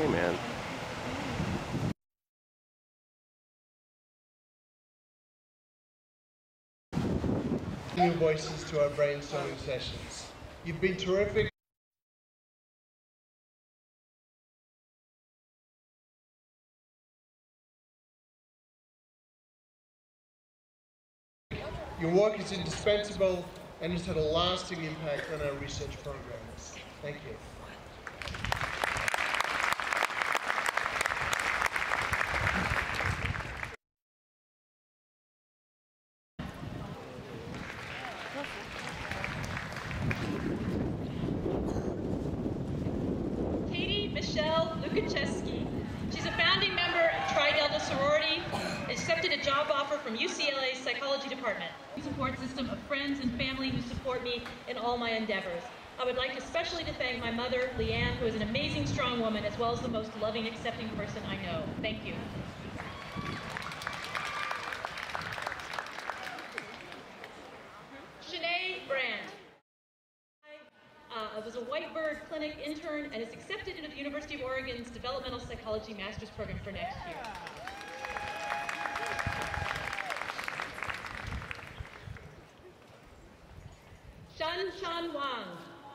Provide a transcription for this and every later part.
Hey, man. new voices to our brainstorming sessions. You've been terrific. Your work is indispensable and has had a lasting impact on our research programs. Thank you. Michelle She's a founding member of Tri Delta sorority, accepted a job offer from UCLA's psychology department. Support system of friends and family who support me in all my endeavors. I would like especially to thank my mother, Leanne, who is an amazing, strong woman, as well as the most loving, accepting person I know. Thank you. Was a White Bird Clinic intern and is accepted into the University of Oregon's Developmental Psychology Master's Program for next year. Shan Shan Wang.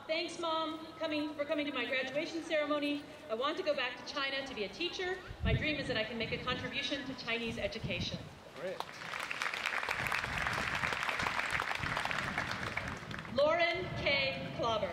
Thanks, Mom, coming for coming to my graduation ceremony. I want to go back to China to be a teacher. My dream is that I can make a contribution to Chinese education. Lauren K. Clobber.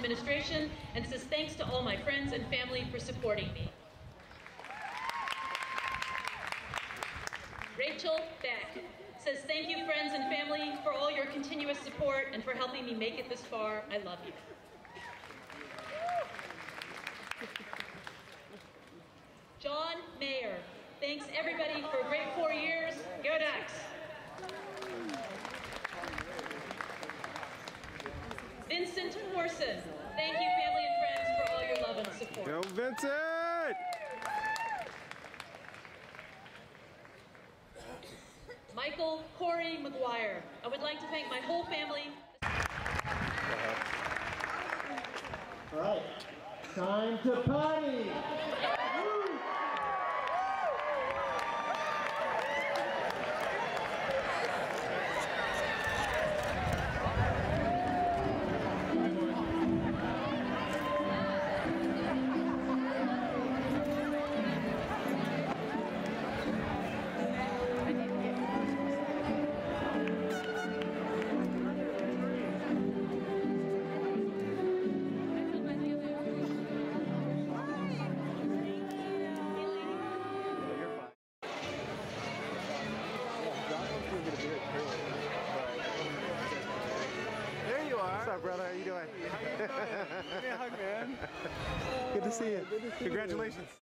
Administration and says thanks to all my friends and family for supporting me. Rachel Beck says thank you friends and family for all your continuous support and for helping me make it this far. I love you. John Mayer. Thanks everybody for a great Vincent Corson. Thank you, family and friends, for all your love and support. Go, Vincent! Michael Corey McGuire. I would like to thank my whole family. All right. Time to party. You are. What's up, brother? How you doing? Give me a hug, man. Good to see you. Congratulations.